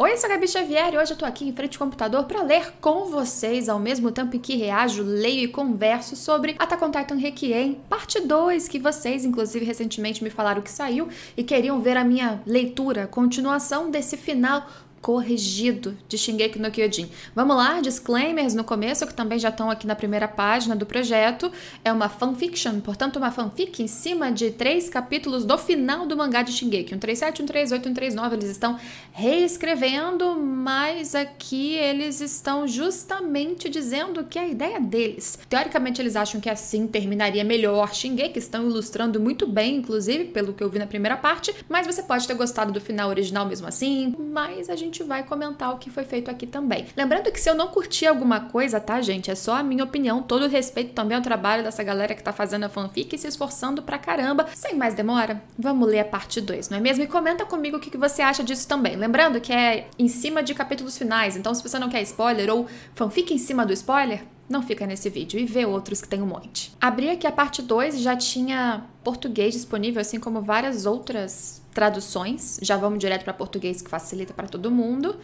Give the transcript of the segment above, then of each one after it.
Oi, eu sou a Gabi Xavier e hoje eu tô aqui em frente ao computador para ler com vocês, ao mesmo tempo em que reajo, leio e converso sobre Attack on Titan Requiem, parte 2, que vocês, inclusive, recentemente me falaram que saiu e queriam ver a minha leitura, continuação desse final corrigido de Shingeki no Kyojin. Vamos lá, disclaimers no começo, que também já estão aqui na primeira página do projeto. É uma fanfiction, portanto, uma fanfic em cima de três capítulos do final do mangá de Shingeki. 137, 138, 139, eles estão reescrevendo, mas aqui eles estão justamente dizendo que é a ideia deles. Teoricamente, eles acham que assim terminaria melhor Shingeki, estão ilustrando muito bem, inclusive, pelo que eu vi na primeira parte, mas você pode ter gostado do final original mesmo assim, mas a gente gente vai comentar o que foi feito aqui também. Lembrando que se eu não curtir alguma coisa, tá, gente? É só a minha opinião. Todo respeito também ao trabalho dessa galera que tá fazendo a fanfic e se esforçando pra caramba. Sem mais demora, vamos ler a parte 2, não é mesmo? E comenta comigo o que você acha disso também. Lembrando que é em cima de capítulos finais, então se você não quer spoiler ou fanfic em cima do spoiler, não fica nesse vídeo e vê outros que tem um monte. Abri aqui a parte 2 e já tinha português disponível, assim como várias outras traduções. Já vamos direto para português que facilita para todo mundo.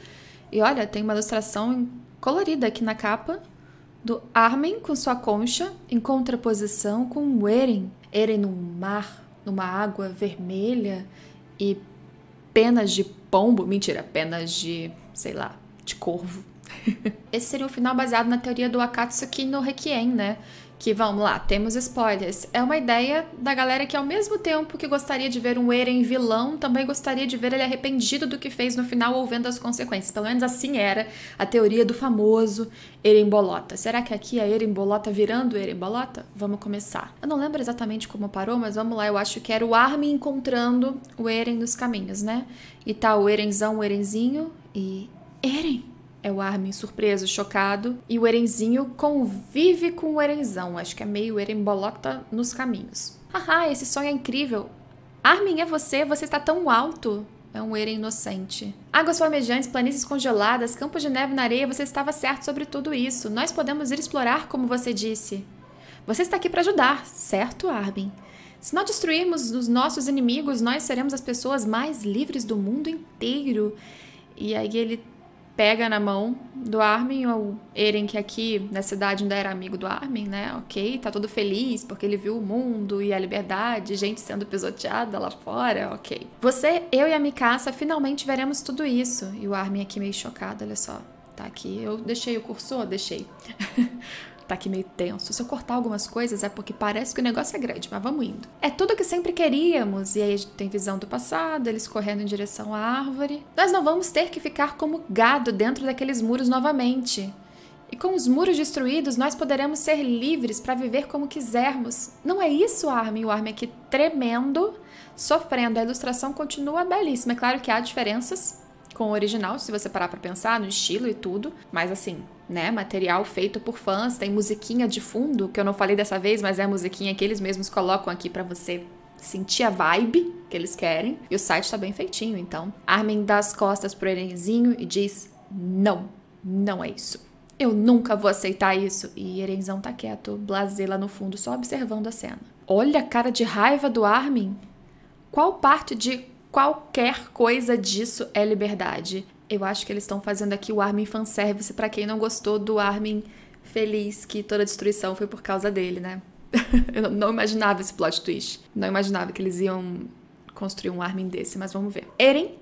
E olha, tem uma ilustração colorida aqui na capa do Armin com sua concha em contraposição com o Eren. Eren no mar, numa água vermelha e penas de pombo, mentira, penas de, sei lá, de corvo. Esse seria o final baseado na teoria do Akatsuki no Requiem, né? Que vamos lá, temos spoilers. É uma ideia da galera que, ao mesmo tempo que gostaria de ver um Eren vilão, também gostaria de ver ele arrependido do que fez no final ou vendo as consequências. Pelo menos assim era a teoria do famoso Eren Bolota. Será que aqui é Eren Bolota virando Eren Bolota? Vamos começar. Eu não lembro exatamente como parou, mas vamos lá. Eu acho que era o Armin encontrando o Eren nos caminhos, né? E tá o Erenzão, o Erenzinho e. Eren! É o Armin surpreso, chocado, e o Erenzinho convive com o Erenzão. Acho que é meio Erembolota nos caminhos. Haha, esse sonho é incrível. Armin, é você? Você está tão alto. É um Eren inocente. Águas flamejantes, planícies congeladas, campos de neve na areia, você estava certo sobre tudo isso. Nós podemos ir explorar, como você disse. Você está aqui para ajudar, certo, Armin? Se nós destruirmos os nossos inimigos, nós seremos as pessoas mais livres do mundo inteiro. E aí ele pega na mão do Armin, o Eren, que aqui na cidade ainda era amigo do Armin, né? Ok, tá todo feliz porque ele viu o mundo e a liberdade, gente sendo pisoteada lá fora, ok. Você, eu e a Mikasa finalmente veremos tudo isso. E o Armin aqui meio chocado, olha só. Tá aqui, eu deixei o cursor? Deixei. tá aqui meio tenso. Se eu cortar algumas coisas é porque parece que o negócio é grande, mas vamos indo. É tudo o que sempre queríamos. E aí a gente tem visão do passado, eles correndo em direção à árvore. Nós não vamos ter que ficar como gado dentro daqueles muros novamente. E com os muros destruídos, nós poderemos ser livres para viver como quisermos. Não é isso, Armin? O Armin aqui tremendo, sofrendo. A ilustração continua belíssima. É claro que há diferenças com o original, se você parar para pensar no estilo e tudo, mas assim, né, material feito por fãs, tem musiquinha de fundo, que eu não falei dessa vez, mas é a musiquinha que eles mesmos colocam aqui para você sentir a vibe que eles querem. E o site tá bem feitinho, então. Armin dá as costas pro Erenzinho e diz: "Não, não é isso. Eu nunca vou aceitar isso". E Erenzão tá quieto, blasé lá no fundo, só observando a cena. Olha a cara de raiva do Armin. Qual parte de qualquer coisa disso é liberdade. Eu acho que eles estão fazendo aqui o Armin fanservice para quem não gostou do Armin feliz que toda a destruição foi por causa dele, né? Eu não imaginava esse plot twist. Não imaginava que eles iam construir um Armin desse, mas vamos ver. Eren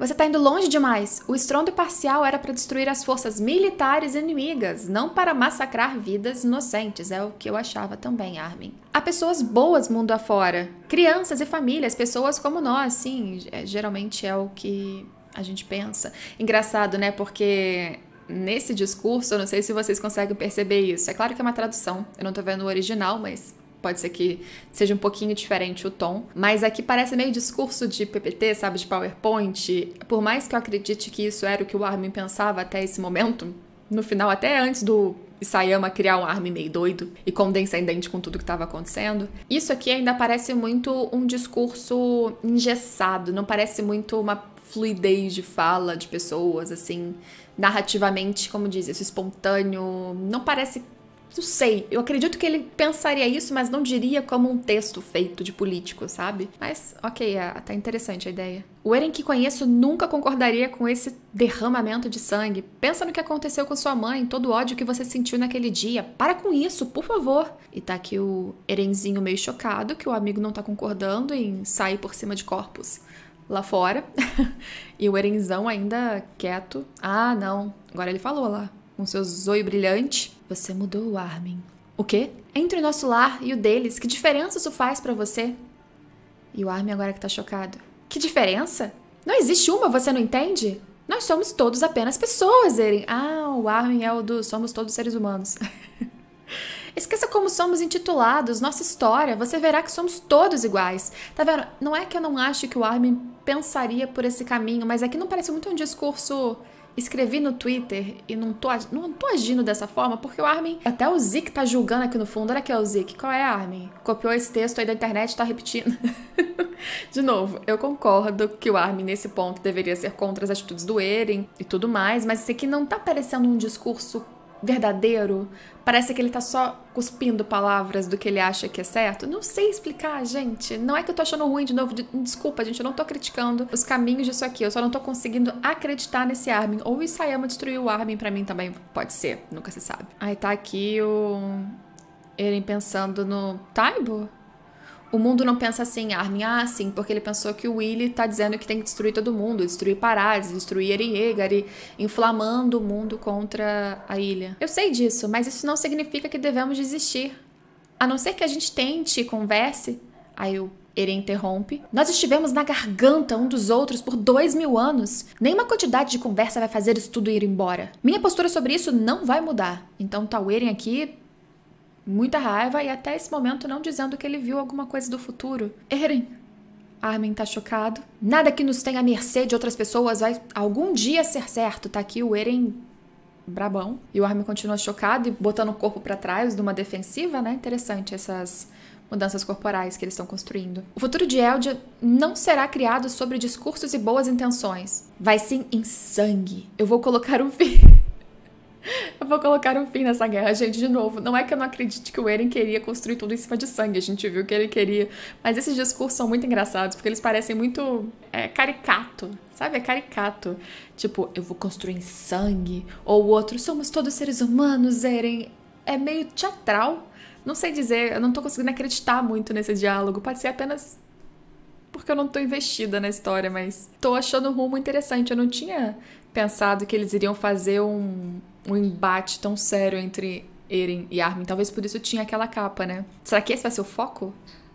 você está indo longe demais. O estrondo parcial era para destruir as forças militares inimigas, não para massacrar vidas inocentes. É o que eu achava também, Armin. Há pessoas boas mundo afora. Crianças e famílias, pessoas como nós, sim. É, geralmente é o que a gente pensa. Engraçado, né? Porque nesse discurso, eu não sei se vocês conseguem perceber isso. É claro que é uma tradução. Eu não estou vendo o original, mas pode ser que seja um pouquinho diferente o tom, mas aqui parece meio discurso de PPT, sabe, de PowerPoint. Por mais que eu acredite que isso era o que o Armin pensava até esse momento, no final, até antes do Isayama criar um Armin meio doido e condescendente com tudo que estava acontecendo, isso aqui ainda parece muito um discurso engessado, não parece muito uma fluidez de fala de pessoas, assim, narrativamente, como diz, isso espontâneo, não parece Não sei, eu acredito que ele pensaria isso, mas não diria como um texto feito de político, sabe? Mas, ok, é, tá interessante a ideia. O Eren que conheço nunca concordaria com esse derramamento de sangue. Pensa no que aconteceu com sua mãe, todo o ódio que você sentiu naquele dia. Para com isso, por favor. E tá aqui o Erenzinho meio chocado que o amigo não tá concordando em sair por cima de corpos lá fora. e o Erenzão ainda quieto. Ah, não. Agora ele falou lá, com seu zoio brilhante. Você mudou, Armin. O quê? Entre o nosso lar e o deles, que diferença isso faz para você? E o Armin agora que tá chocado. Que diferença? Não existe uma, você não entende? Nós somos todos apenas pessoas, Eren. Ah, o Armin é o do somos todos seres humanos. Esqueça como somos intitulados, nossa história, você verá que somos todos iguais. Tá vendo? Não é que eu não acho que o Armin pensaria por esse caminho, mas aqui não parece muito um discurso escrevi no Twitter e não tô, não tô agindo dessa forma, porque o Armin. Até o Zik tá julgando aqui no fundo. Olha aqui, o Zik. Qual é, Armin? Copiou esse texto aí da internet e tá repetindo. De novo, eu concordo que o Armin, nesse ponto, deveria ser contra as atitudes do Eren e tudo mais, mas isso aqui não tá parecendo um discurso verdadeiro. Parece que ele tá só cuspindo palavras do que ele acha que é certo. Não sei explicar, gente. Não é que eu tô achando ruim de novo. Desculpa, gente, eu não tô criticando os caminhos disso aqui. Eu só não tô conseguindo acreditar nesse Armin. Ou o Isayama destruiu o Armin para mim também. Pode ser, nunca se sabe. Aí tá aqui o. Eren pensando no Taibo? O mundo não pensa assim, Armin, ah, sim, porque ele pensou que o Willy tá dizendo que tem que destruir todo mundo, destruir Paradis, destruir Eren Yeager e inflamando o mundo contra a ilha. Eu sei disso, mas isso não significa que devemos desistir. A não ser que a gente tente e converse. Aí o Eren interrompe. Nós estivemos na garganta um dos outros por dois mil anos. Nenhuma quantidade de conversa vai fazer isso tudo ir embora. Minha postura sobre isso não vai mudar. Então tá o Eren aqui muita raiva e até esse momento não dizendo que ele viu alguma coisa do futuro. Eren, Armin tá chocado. Nada que nos tenha à mercê de outras pessoas vai algum dia ser certo. Tá aqui o Eren brabão. E o Armin continua chocado e botando o corpo para trás de uma defensiva, né? Interessante essas mudanças corporais que eles estão construindo. O futuro de Eldia não será criado sobre discursos e boas intenções. Vai sim em sangue. Eu vou colocar um fim. Eu vou colocar um fim nessa guerra, gente, de novo. Não é que eu não acredite que o Eren queria construir tudo em cima de sangue, a gente viu que ele queria. Mas esses discursos são muito engraçados, porque eles parecem muito é, caricato, sabe? É caricato. Tipo, eu vou construir em sangue. Ou o outro, somos todos seres humanos, Eren. É meio teatral. Não sei dizer, eu não tô conseguindo acreditar muito nesse diálogo. Pode ser apenas porque eu não tô investida na história, mas tô achando um rumo interessante. Eu não tinha pensado que eles iriam fazer um, um embate tão sério entre Eren e Armin. Talvez por isso tinha aquela capa, né? Será que esse vai ser o foco?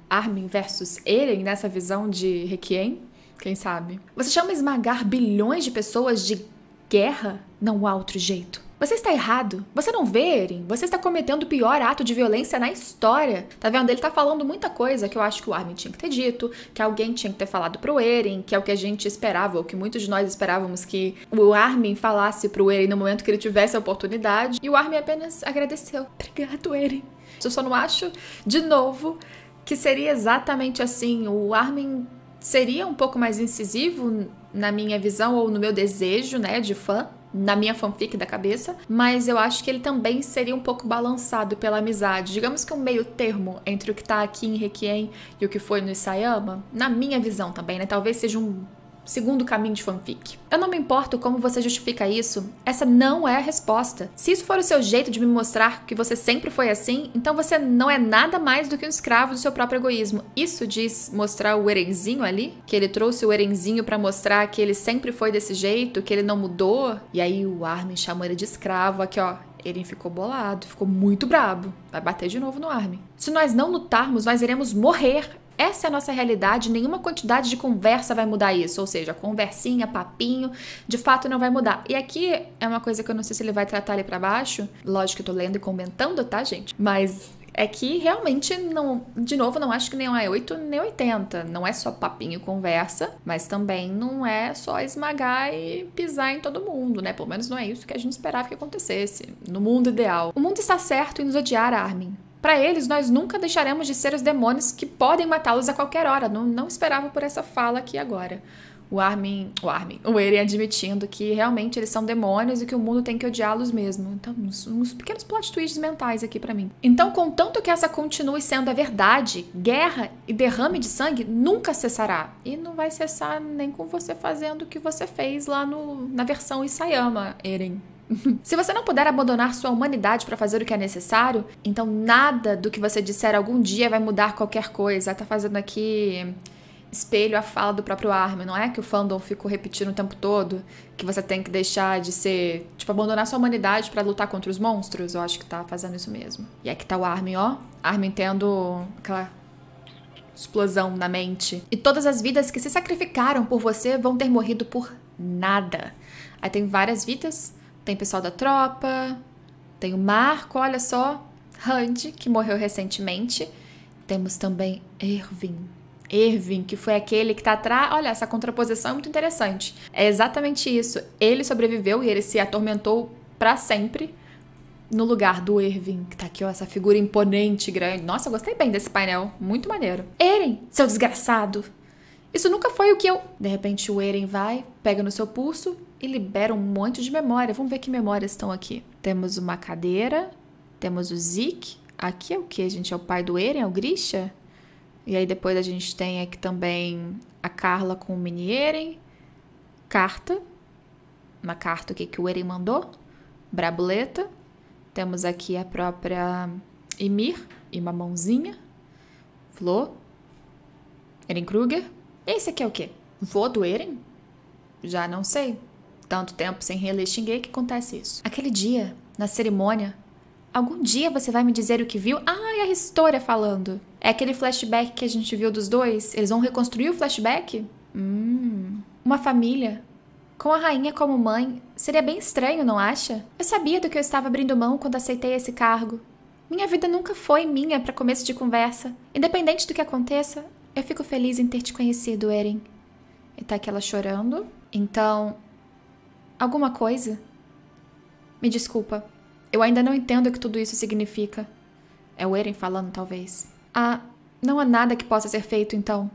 Armin versus Eren nessa visão de Requiem? Quem sabe? Você chama esmagar bilhões de pessoas de guerra? Não há outro jeito. Você está errado. Você não vê, Eren? Você está cometendo o pior ato de violência na história. Tá vendo? Ele tá falando muita coisa que eu acho que o Armin tinha que ter dito, que alguém tinha que ter falado pro Eren, que é o que a gente esperava, ou que muitos de nós esperávamos que o Armin falasse pro Eren no momento que ele tivesse a oportunidade. E o Armin apenas agradeceu. Obrigado, Eren. Eu só não acho, de novo, que seria exatamente assim. O Armin seria um pouco mais incisivo na minha visão ou no meu desejo, né, de fã na minha fanfic da cabeça, mas eu acho que ele também seria um pouco balançado pela amizade. Digamos que um meio termo entre o que tá aqui em Requiem e o que foi no Isayama, na minha visão também, né? Talvez seja um segundo caminho de fanfic. Eu não me importo como você justifica isso, essa não é a resposta. Se isso for o seu jeito de me mostrar que você sempre foi assim, então você não é nada mais do que um escravo do seu próprio egoísmo. Isso diz mostrar o Erenzinho ali? Que ele trouxe o Erenzinho para mostrar que ele sempre foi desse jeito, que ele não mudou? E aí o Armin chamou ele de escravo, aqui ó, Eren ficou bolado, ficou muito brabo. Vai bater de novo no Armin. Se nós não lutarmos, nós iremos morrer. Essa é a nossa realidade, nenhuma quantidade de conversa vai mudar isso. Ou seja, conversinha, papinho, de fato não vai mudar. E aqui é uma coisa que eu não sei se ele vai tratar ali para baixo. Lógico que eu tô lendo e comentando, tá, gente? Mas é que realmente não, de novo, não acho que nem é 8 nem 80. Não é só papinho e conversa, mas também não é só esmagar e pisar em todo mundo, né? Pelo menos não é isso que a gente esperava que acontecesse no mundo ideal. O mundo está certo em nos odiar, Armin. Para eles, nós nunca deixaremos de ser os demônios que podem matá-los a qualquer hora. Não, não esperava por essa fala aqui agora. o Armin, o Armin, o Eren admitindo que realmente eles são demônios e que o mundo tem que odiá-los mesmo. Então, uns, uns, pequenos plot twists mentais aqui para mim. Então, contanto que essa continue sendo a verdade, guerra e derrame de sangue nunca cessará. E não vai cessar nem com você fazendo o que você fez lá no, na versão Isayama, Eren. Se você não puder abandonar sua humanidade para fazer o que é necessário, então nada do que você disser algum dia vai mudar qualquer coisa. Tá fazendo aqui espelho a fala do próprio Armin, não é que o fandom ficou repetindo o tempo todo que você tem que deixar de ser, tipo, abandonar sua humanidade para lutar contra os monstros? Eu acho que tá fazendo isso mesmo. E aqui tá o Armin, ó. Armin tendo aquela explosão na mente. E todas as vidas que se sacrificaram por você vão ter morrido por nada. Aí tem várias vidas, tem pessoal da tropa, tem o Marco, olha só, Randy, que morreu recentemente. Temos também Erwin, Erwin, que foi aquele que tá atrás. Olha, essa contraposição é muito interessante. É exatamente isso. Ele sobreviveu e ele se atormentou para sempre no lugar do Erwin, que tá aqui, ó, essa figura imponente, grande. Nossa, eu gostei bem desse painel. Muito maneiro. Eren, seu desgraçado. Isso nunca foi o que eu. De repente o Eren vai, pega no seu pulso e libera um monte de memória. Vamos ver que memórias estão aqui. Temos uma cadeira, temos o Zeke. Aqui é o que, gente? É o pai do Eren? É o Grisha? E aí depois a gente tem aqui também a Carla com o mini Eren, carta, uma carta aqui que o Eren mandou, Brabuleta. Temos aqui a própria Emir e uma mãozinha, Flor, Eren Kruger. Esse aqui é o quê? Vô do Eren? Já não sei. Tanto tempo sem reler Xinguei que acontece isso. Aquele dia, na cerimônia, Algum dia você vai me dizer o que viu? Ah, é a história falando. É aquele flashback que a gente viu dos dois? Eles vão reconstruir o flashback? Hum. Uma família. Com a rainha como mãe, seria bem estranho, não acha? Eu sabia do que eu estava abrindo mão quando aceitei esse cargo. Minha vida nunca foi minha para começo de conversa. Independente do que aconteça, eu fico feliz em ter te conhecido, Eren. E tá aqui ela chorando. Então, alguma coisa? Me desculpa. Eu ainda não entendo o que tudo isso significa. É o Eren falando, talvez. Ah, não há nada que possa ser feito, então.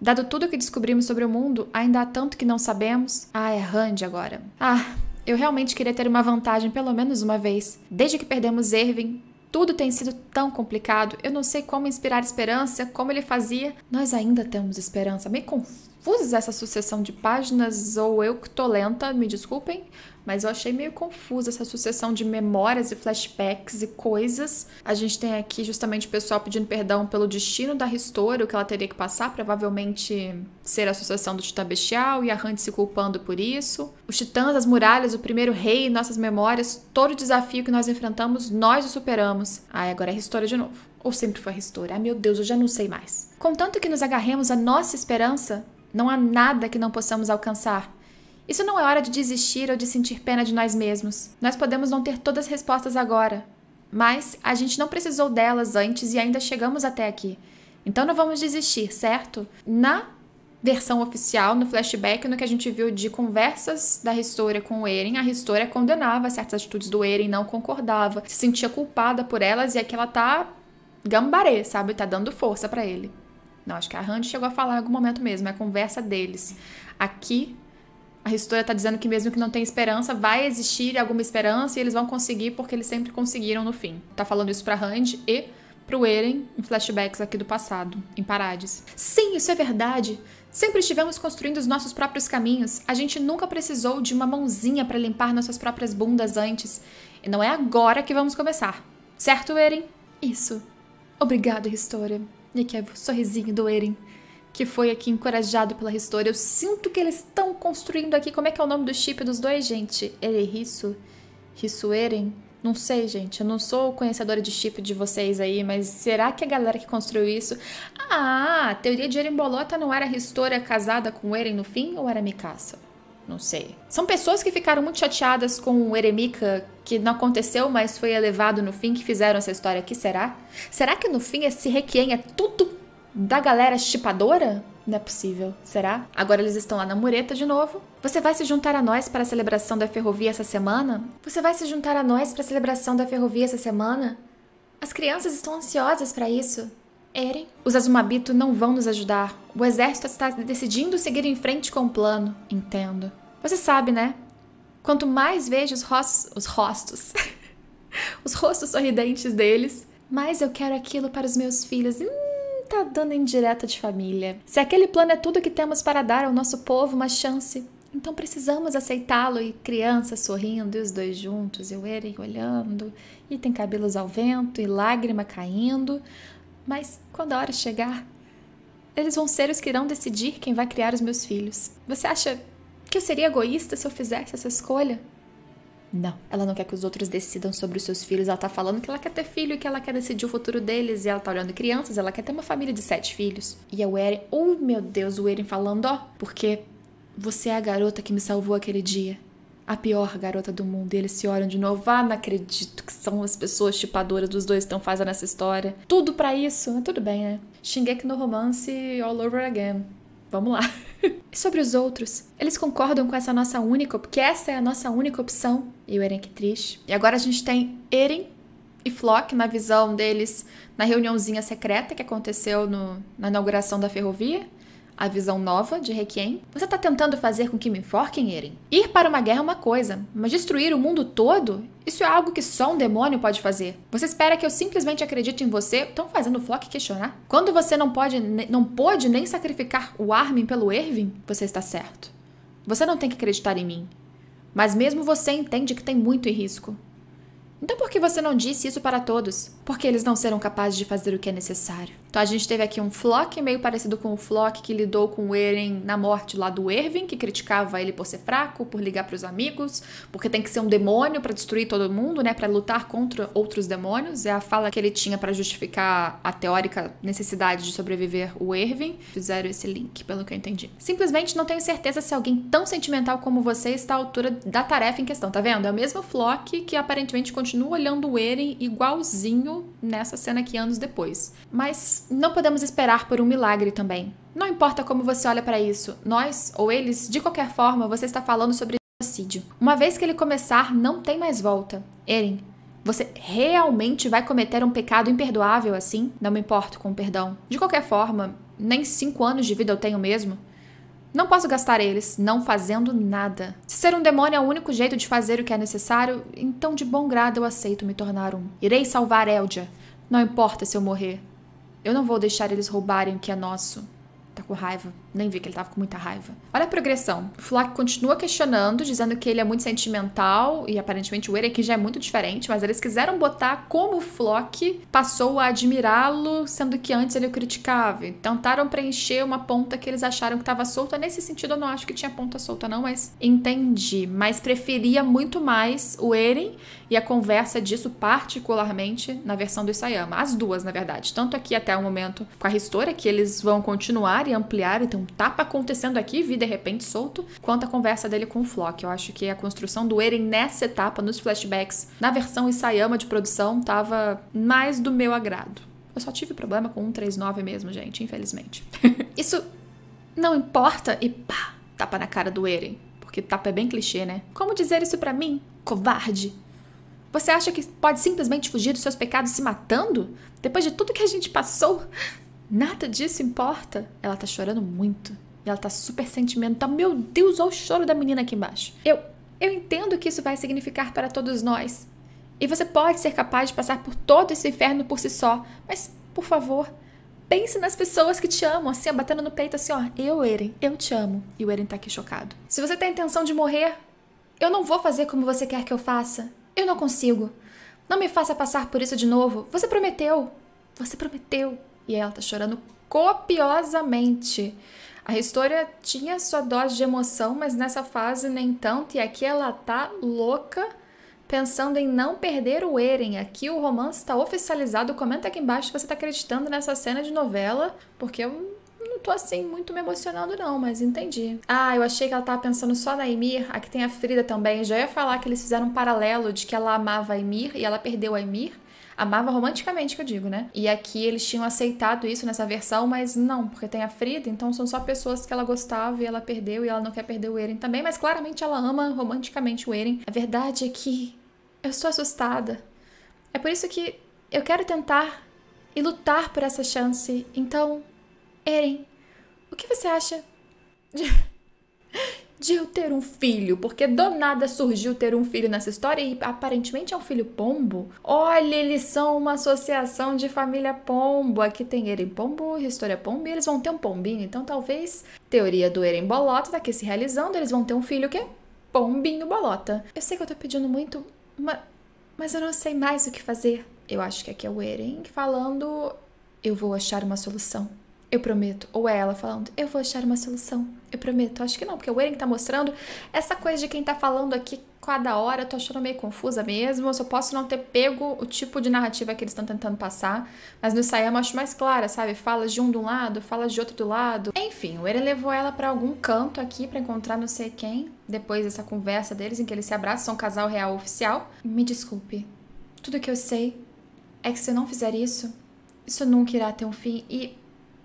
Dado tudo o que descobrimos sobre o mundo, ainda há tanto que não sabemos. Ah, é Rand agora. Ah, eu realmente queria ter uma vantagem pelo menos uma vez. Desde que perdemos Erwin, tudo tem sido tão complicado. Eu não sei como inspirar esperança, como ele fazia. Nós ainda temos esperança. Meio confusa essa sucessão de páginas, ou eu que tô lenta, me desculpem mas eu achei meio confusa essa sucessão de memórias e flashbacks e coisas. A gente tem aqui justamente o pessoal pedindo perdão pelo destino da Ristora, o que ela teria que passar, provavelmente ser a sucessão do Titã Bestial e a Hunt se culpando por isso. Os Titãs, as muralhas, o primeiro rei, nossas memórias, todo o desafio que nós enfrentamos, nós o superamos. Ah, agora é Ristora de novo. Ou sempre foi Ristora? Ah, meu Deus, eu já não sei mais. Contanto que nos agarremos à nossa esperança, não há nada que não possamos alcançar. Isso não é hora de desistir ou de sentir pena de nós mesmos. Nós podemos não ter todas as respostas agora, mas a gente não precisou delas antes e ainda chegamos até aqui. Então não vamos desistir, certo? Na versão oficial, no flashback, no que a gente viu de conversas da Ristora com o Eren, a Ristora condenava certas atitudes do Eren, não concordava, se sentia culpada por elas e aqui ela tá gambarê, sabe? Tá dando força para ele. Não, acho que a Rand chegou a falar em algum momento mesmo, é a conversa deles. Aqui a história está dizendo que mesmo que não tenha esperança, vai existir alguma esperança e eles vão conseguir porque eles sempre conseguiram no fim. Tá falando isso pra Rand e pro Eren em flashbacks aqui do passado, em Parades. Sim, isso é verdade. Sempre estivemos construindo os nossos próprios caminhos. A gente nunca precisou de uma mãozinha para limpar nossas próprias bundas antes. E não é agora que vamos começar. Certo, Eren? Isso. Obrigado, História. E aqui é o sorrisinho do Eren que foi aqui encorajado pela Ristori. Eu sinto que eles estão construindo aqui. Como é que é o nome do chip dos dois, gente? Ererisso? Rissueren? Não sei, gente. Eu não sou conhecedora de chip de vocês aí, mas será que a galera que construiu isso. Ah, a teoria de Erimbolota não era Ristora casada com Eren no fim ou era Mikasa? Não sei. São pessoas que ficaram muito chateadas com o Eremika, que não aconteceu, mas foi elevado no fim, que fizeram essa história aqui, será? Será que no fim esse Requiem é tudo da galera chipadora? Não é possível, será? Agora eles estão lá na mureta de novo. Você vai se juntar a nós para a celebração da ferrovia essa semana? Você vai se juntar a nós para a celebração da ferrovia essa semana? As crianças estão ansiosas para isso. Eren, os Azumabito não vão nos ajudar. O exército está decidindo seguir em frente com o plano. Entendo. Você sabe, né? Quanto mais vejo os rostos. Os rostos. os rostos sorridentes deles, mais eu quero aquilo para os meus filhos. Hum, tá dando indireta de família. Se aquele plano é tudo que temos para dar ao nosso povo uma chance, então precisamos aceitá-lo e criança sorrindo e os dois juntos, eu Eren olhando, e tem cabelos ao vento e lágrima caindo. Mas quando a hora chegar, eles vão ser os que irão decidir quem vai criar os meus filhos. Você acha que eu seria egoísta se eu fizesse essa escolha? Não, ela não quer que os outros decidam sobre os seus filhos. Ela tá falando que ela quer ter filho e que ela quer decidir o futuro deles. E ela tá olhando crianças, ela quer ter uma família de sete filhos. E a Eren, oh meu Deus, o Eren falando, ó, porque você é a garota que me salvou aquele dia. A pior garota do mundo. E eles se olham de novo. Ah, não acredito que são as pessoas chipadoras dos dois que estão fazendo essa história. Tudo para isso. Tudo bem, né? Shingeki no romance all over again. Vamos lá. e sobre os outros? Eles concordam com essa nossa única, porque essa é a nossa única opção. E o Eren que triste. E agora a gente tem Eren e Flock na visão deles na reuniãozinha secreta que aconteceu no, na inauguração da ferrovia a visão nova de Requiem. Você está tentando fazer com que me enforquem, Eren? Ir para uma guerra é uma coisa, mas destruir o mundo todo? Isso é algo que só um demônio pode fazer. Você espera que eu simplesmente acredite em você? Estão fazendo o Flock questionar? Quando você não pode, não pode nem sacrificar o Armin pelo Erwin, você está certo. Você não tem que acreditar em mim. Mas mesmo você entende que tem muito em risco. Então por que você não disse isso para todos? Porque eles não serão capazes de fazer o que é necessário. Então a gente teve aqui um Flock meio parecido com o Flock que lidou com o Eren na morte lá do Erwin, que criticava ele por ser fraco, por ligar para os amigos, porque tem que ser um demônio para destruir todo mundo, né, para lutar contra outros demônios. É a fala que ele tinha para justificar a teórica necessidade de sobreviver o Erwin. Fizeram esse link, pelo que eu entendi. Simplesmente não tenho certeza se alguém tão sentimental como você está à altura da tarefa em questão, tá vendo? É o mesmo Flock que aparentemente continua olhando o Eren igualzinho nessa cena aqui anos depois. Mas não podemos esperar por um milagre também. Não importa como você olha para isso, nós ou eles, de qualquer forma, você está falando sobre genocídio. Uma vez que ele começar, não tem mais volta. Eren, você realmente vai cometer um pecado imperdoável assim? Não me importo com o perdão. De qualquer forma, nem cinco anos de vida eu tenho mesmo. Não posso gastar eles não fazendo nada. Se ser um demônio é o único jeito de fazer o que é necessário, então de bom grado eu aceito me tornar um. Irei salvar Eldia. Não importa se eu morrer. Eu não vou deixar eles roubarem o que é nosso. Tá com raiva. Nem vi que ele tava com muita raiva. Olha a progressão. O Flack continua questionando, dizendo que ele é muito sentimental e aparentemente o Eren aqui já é muito diferente, mas eles quiseram botar como o Flock passou a admirá-lo, sendo que antes ele o criticava. Tentaram preencher uma ponta que eles acharam que estava solta. Nesse sentido, eu não acho que tinha ponta solta, não, mas entendi. Mas preferia muito mais o Eren e a conversa disso, particularmente na versão do Isayama. As duas, na verdade. Tanto aqui até o momento com a Ristora, que eles vão continuar e ampliar, então tapa acontecendo aqui, vi de repente solto, quanto a conversa dele com o Flock. Eu acho que a construção do Eren nessa etapa, nos flashbacks, na versão Isayama de produção, tava mais do meu agrado. Eu só tive problema com 139 mesmo, gente, infelizmente. Isso não importa e pá, tapa na cara do Eren. Porque tapa é bem clichê, né? Como dizer isso para mim? Covarde. Você acha que pode simplesmente fugir dos seus pecados se matando? Depois de tudo que a gente passou? Nada disso importa. Ela tá chorando muito. E ela tá super sentimental. Meu Deus, olha o choro da menina aqui embaixo. Eu, eu entendo o que isso vai significar para todos nós. E você pode ser capaz de passar por todo esse inferno por si só. Mas, por favor, pense nas pessoas que te amam, assim, ó, batendo no peito, assim, ó. Eu, Eren, eu te amo. E o Eren tá aqui chocado. Se você tem a intenção de morrer, eu não vou fazer como você quer que eu faça. Eu não consigo. Não me faça passar por isso de novo. Você prometeu. Você prometeu. E ela tá chorando copiosamente. A história tinha sua dose de emoção, mas nessa fase nem tanto. E aqui ela tá louca, pensando em não perder o Eren. Aqui o romance está oficializado. Comenta aqui embaixo se você tá acreditando nessa cena de novela, porque eu tô assim muito me emocionando, não, mas entendi. Ah, eu achei que ela tava pensando só na Emir. Aqui tem a Frida também. Já ia falar que eles fizeram um paralelo de que ela amava a Emir e ela perdeu a Emir. Amava romanticamente, que eu digo, né? E aqui eles tinham aceitado isso nessa versão, mas não, porque tem a Frida, então são só pessoas que ela gostava e ela perdeu e ela não quer perder o Eren também, mas claramente ela ama romanticamente o Eren. A verdade é que eu estou assustada. É por isso que eu quero tentar e lutar por essa chance. Então, Eren, o que você acha de, de eu ter um filho? Porque do nada surgiu ter um filho nessa história e aparentemente é um filho pombo. Olha, eles são uma associação de família pombo. Aqui tem Eren Pombo, História Pombo e eles vão ter um pombinho. Então talvez teoria do Eren Bolota tá aqui se realizando. Eles vão ter um filho que é Pombinho Bolota. Eu sei que eu tô pedindo muito, mas, mas eu não sei mais o que fazer. Eu acho que aqui é o Eren falando: Eu vou achar uma solução. Eu prometo. Ou é ela falando: Eu vou achar uma solução. Eu prometo. Acho que não, porque o Eren tá mostrando essa coisa de quem tá falando aqui cada hora. Eu tô achando meio confusa mesmo. Eu só posso não ter pego o tipo de narrativa que eles estão tentando passar. Mas no Sayama eu acho mais clara, sabe? Fala de um de um lado, fala de outro do lado. Enfim, o Eren levou ela para algum canto aqui para encontrar não sei quem. Depois dessa conversa deles em que eles se abraçam, são um casal real oficial. Me desculpe. Tudo que eu sei é que se eu não fizer isso, isso nunca irá ter um fim. E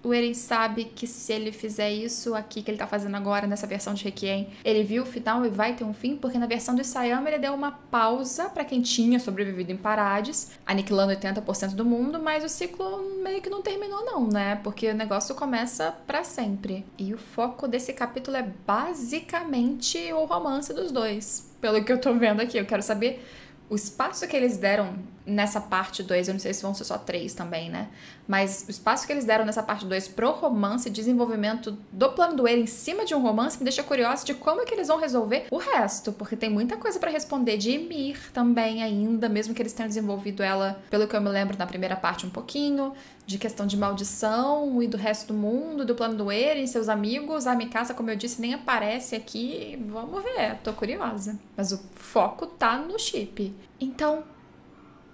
o Eren sabe que se ele fizer isso aqui que ele tá fazendo agora, nessa versão de Requiem, ele viu o final e vai ter um fim, porque na versão do Isayama ele deu uma pausa para quem tinha sobrevivido em Parades, aniquilando 80% do mundo, mas o ciclo meio que não terminou não, né? Porque o negócio começa para sempre. E o foco desse capítulo é basicamente o romance dos dois. Pelo que eu tô vendo aqui, eu quero saber o espaço que eles deram nessa parte 2, eu não sei se vão ser só três também, né? Mas o espaço que eles deram nessa parte 2 pro romance e desenvolvimento do plano do Eren em cima de um romance me deixa curiosa de como é que eles vão resolver o resto, porque tem muita coisa para responder de Emir também ainda, mesmo que eles tenham desenvolvido ela, pelo que eu me lembro, na primeira parte um pouquinho, de questão de maldição e do resto do mundo, do plano do Eren, seus amigos, a Mikasa, como eu disse, nem aparece aqui, vamos ver, tô curiosa. Mas o foco tá no chip. Então,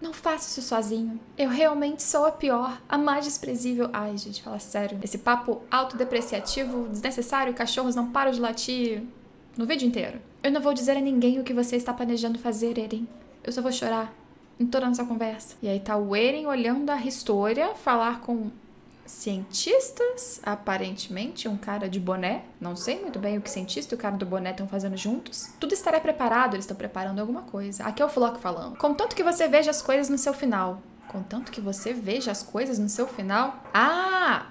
não faça isso sozinho. Eu realmente sou a pior, a mais desprezível. Ai, gente, fala sério. Esse papo autodepreciativo, desnecessário, cachorros não param de latir no vídeo inteiro. Eu não vou dizer a ninguém o que você está planejando fazer, Eren. Eu só vou chorar em toda a nossa conversa. E aí tá o Eren olhando a história, falar com cientistas, aparentemente, um cara de boné. Não sei muito bem o que cientista e o cara do boné estão fazendo juntos. Tudo estará preparado, eles estão preparando alguma coisa. Aqui é o Flock falando. Contanto que você veja as coisas no seu final. Contanto que você veja as coisas no seu final. Ah!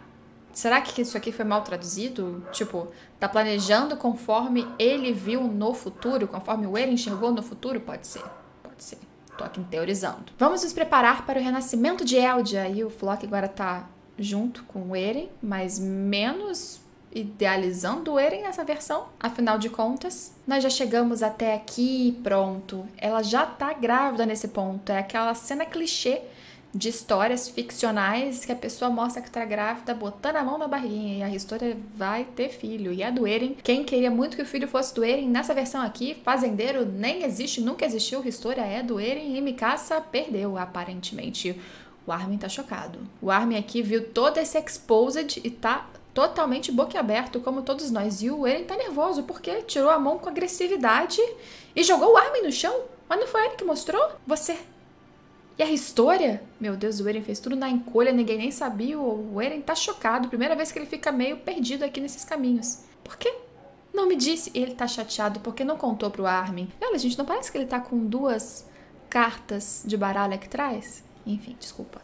Será que isso aqui foi mal traduzido? Tipo, tá planejando conforme ele viu no futuro, conforme o ele enxergou no futuro? Pode ser, pode ser. Tô aqui teorizando. Vamos nos preparar para o renascimento de Eldia. E o Flock agora tá junto com o Eren, mas menos idealizando o Eren nessa versão. Afinal de contas, nós já chegamos até aqui pronto. Ela já tá grávida nesse ponto. É aquela cena clichê de histórias ficcionais que a pessoa mostra que tá grávida botando a mão na barriguinha e a história vai ter filho. E a do Eren, quem queria muito que o filho fosse do Eren, nessa versão aqui, fazendeiro nem existe, nunca existiu, história é do Eren e Mikasa perdeu, aparentemente. O Armin tá chocado. O Armin aqui viu todo esse exposed e tá totalmente boquiaberto, como todos nós. E o Eren tá nervoso porque tirou a mão com agressividade e jogou o Armin no chão. Mas não foi ele que mostrou? Você. E a história? Meu Deus, o Eren fez tudo na encolha, ninguém nem sabia. O Eren tá chocado. Primeira vez que ele fica meio perdido aqui nesses caminhos. Por quê? Não me disse. Ele tá chateado porque não contou pro Armin. Olha, gente, não parece que ele tá com duas cartas de baralho aqui atrás? Enfim, desculpa.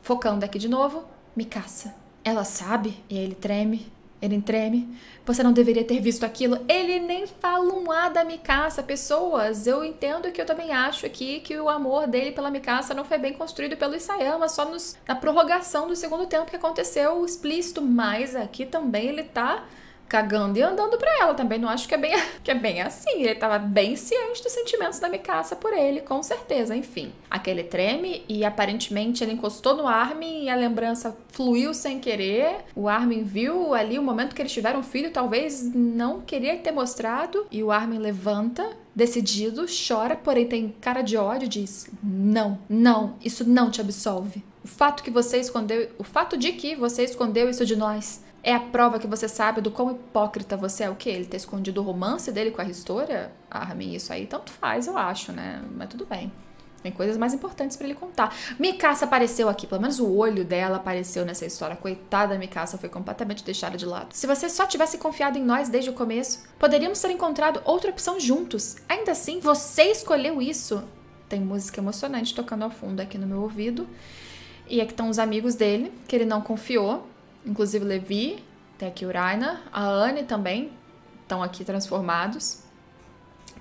Focando aqui de novo, Mikasa. Ela sabe e ele treme. Ele treme. Você não deveria ter visto aquilo. Ele nem fala um A da Mikasa. Pessoas, eu entendo que eu também acho aqui que o amor dele pela Mikasa não foi bem construído pelo Isayama, só nos, na prorrogação do segundo tempo que aconteceu explícito. Mas aqui também ele tá cagando e andando para ela. Também não acho que é bem, que é bem assim. Ele tava bem ciente dos sentimentos da Mikasa por ele, com certeza. Enfim, aquele treme e aparentemente ele encostou no Armin e a lembrança fluiu sem querer. O Armin viu ali o momento que eles tiveram um filho, talvez não queria ter mostrado. E o Armin levanta, decidido, chora, porém tem cara de ódio, diz: "Não, não, isso não te absolve. O fato que você escondeu, o fato de que você escondeu isso de nós é a prova que você sabe do quão hipócrita você é. O quê? Ele ter escondido o romance dele com a Ristora? Ah, Armin, isso aí tanto faz, eu acho, né? Mas tudo bem. Tem coisas mais importantes para ele contar. Mikasa apareceu aqui, pelo menos o olho dela apareceu nessa história. Coitada Mikasa foi completamente deixada de lado. Se você só tivesse confiado em nós desde o começo, poderíamos ter encontrado outra opção juntos. Ainda assim, você escolheu isso. Tem música emocionante tocando ao fundo aqui no meu ouvido. E aqui estão os amigos dele, que ele não confiou. Inclusive Levi, tem aqui o Rainer, a Anne também estão aqui transformados.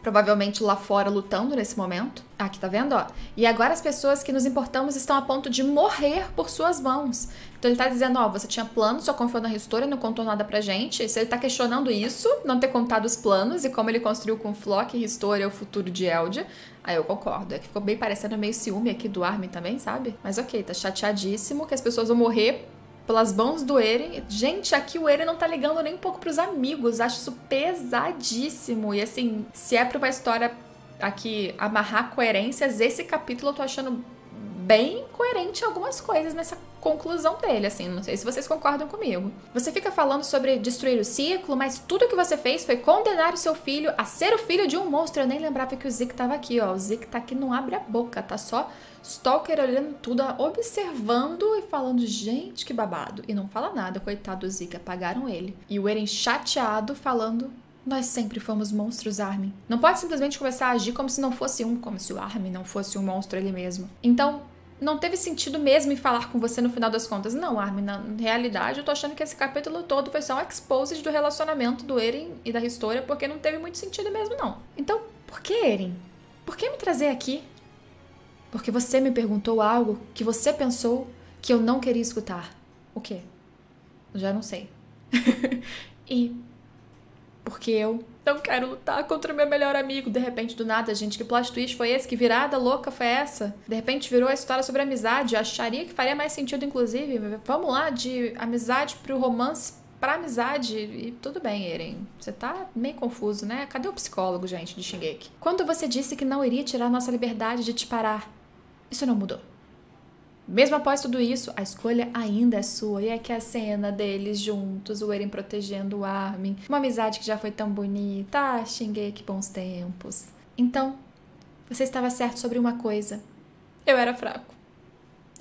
Provavelmente lá fora lutando nesse momento. Aqui tá vendo, ó? E agora as pessoas que nos importamos estão a ponto de morrer por suas mãos. Então ele tá dizendo, ó, você tinha planos, só confiou na Ristora não contou nada pra gente. Se ele tá questionando isso, não ter contado os planos e como ele construiu com Flock Ristora o futuro de Eldia, aí eu concordo. É que ficou bem parecendo meio ciúme aqui do Armin também, sabe? Mas ok, tá chateadíssimo que as pessoas vão morrer pelas mãos do Eren. Gente, aqui o Eren não tá ligando nem um pouco pros amigos. Acho isso pesadíssimo. E assim, se é pra uma história aqui amarrar coerências, esse capítulo eu tô achando bem coerente algumas coisas nessa conclusão dele, assim, não sei se vocês concordam comigo. Você fica falando sobre destruir o ciclo, mas tudo que você fez foi condenar o seu filho a ser o filho de um monstro. Eu nem lembrava que o Zeke tava aqui, ó. O Zeke tá aqui, não abre a boca, tá só Stalker olhando tudo, observando e falando, gente, que babado. E não fala nada, coitado do Zeke, apagaram ele. E o Eren chateado falando, nós sempre fomos monstros, Armin. Não pode simplesmente começar a agir como se não fosse um, como se o Armin não fosse um monstro ele mesmo. Então, não teve sentido mesmo em falar com você no final das contas. Não, Armin, na realidade eu tô achando que esse capítulo todo foi só um expose do relacionamento do Eren e da História, porque não teve muito sentido mesmo, não. Então, por que, Eren? Por que me trazer aqui? Porque você me perguntou algo que você pensou que eu não queria escutar. O quê? Já não sei. e porque eu não quero lutar contra o meu melhor amigo. De repente, do nada, gente, que plot twist foi esse? Que virada louca foi essa? De repente virou a história sobre amizade. acharia que faria mais sentido, inclusive. Vamos lá, de amizade pro romance pra amizade. E tudo bem, Eren. Você tá meio confuso, né? Cadê o psicólogo, gente, de Shingeki? Quando você disse que não iria tirar nossa liberdade de te parar, isso não mudou. Mesmo após tudo isso, a escolha ainda é sua. E é que a cena deles juntos, o Eren protegendo o Armin, uma amizade que já foi tão bonita. Ah, xinguei que bons tempos. Então, você estava certo sobre uma coisa. Eu era fraco.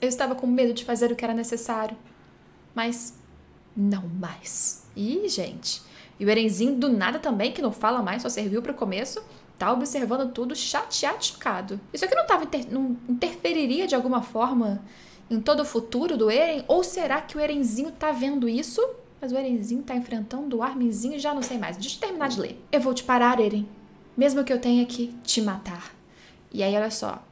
Eu estava com medo de fazer o que era necessário. Mas não mais. Ih, gente. E o Erenzinho do nada também, que não fala mais, só serviu para o começo, tá observando tudo chateado, chocado. Isso aqui não, tava inter não interferiria de alguma forma em todo o futuro do Eren? Ou será que o Erenzinho tá vendo isso? Mas o Erenzinho tá enfrentando o Arminzinho já não sei mais. Deixa eu terminar de ler. Eu vou te parar, Eren. Mesmo que eu tenha que te matar. E aí, olha só.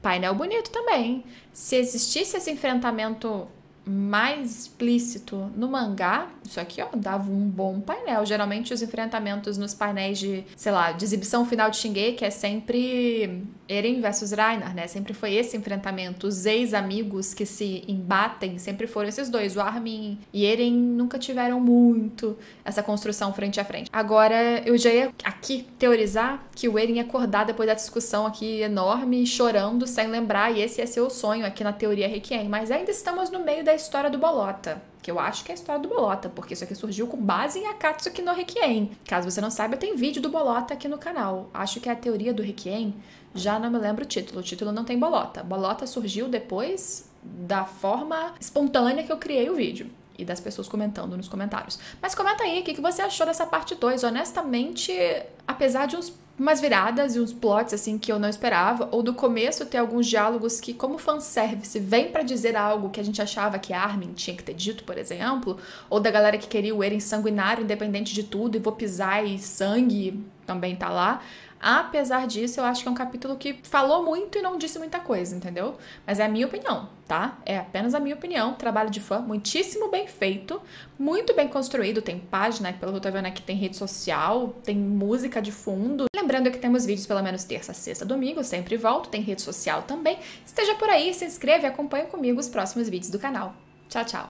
Painel bonito também. Se existisse esse enfrentamento mais explícito no mangá, isso aqui, ó, dava um bom painel. Geralmente os enfrentamentos nos painéis de, sei lá, de exibição final de Shingeki é sempre Eren versus Reiner, né? Sempre foi esse enfrentamento. Os ex-amigos que se embatem sempre foram esses dois. O Armin e Eren nunca tiveram muito essa construção frente a frente. Agora, eu já ia aqui teorizar que o Eren acordar depois da discussão aqui enorme, chorando, sem lembrar, e esse ia ser o sonho aqui na teoria Requiem. Mas ainda estamos no meio da história do Bolota. Que eu acho que é a história do Bolota, porque isso aqui surgiu com base em Akatsuki no Requiem. Caso você não saiba, tem vídeo do Bolota aqui no canal. Acho que é a teoria do Requiem. Já não me lembro o título. O título não tem Bolota. Bolota surgiu depois da forma espontânea que eu criei o vídeo e das pessoas comentando nos comentários. Mas comenta aí o que, que você achou dessa parte 2. Honestamente, apesar de uns umas viradas e uns plots assim que eu não esperava, ou do começo ter alguns diálogos que, como fanservice, vem para dizer algo que a gente achava que Armin tinha que ter dito, por exemplo, ou da galera que queria o Eren sanguinário, independente de tudo, e vou pisar e sangue também tá lá. Apesar disso, eu acho que é um capítulo que falou muito e não disse muita coisa, entendeu? Mas é a minha opinião, tá? É apenas a minha opinião. Trabalho de fã muitíssimo bem feito, muito bem construído. Tem página, pelo que eu tô vendo aqui, tem rede social, tem música de fundo. Lembrando que temos vídeos pelo menos terça, sexta, domingo, sempre volto. Tem rede social também. Esteja por aí, se inscreva e acompanhe comigo os próximos vídeos do canal. Tchau, tchau!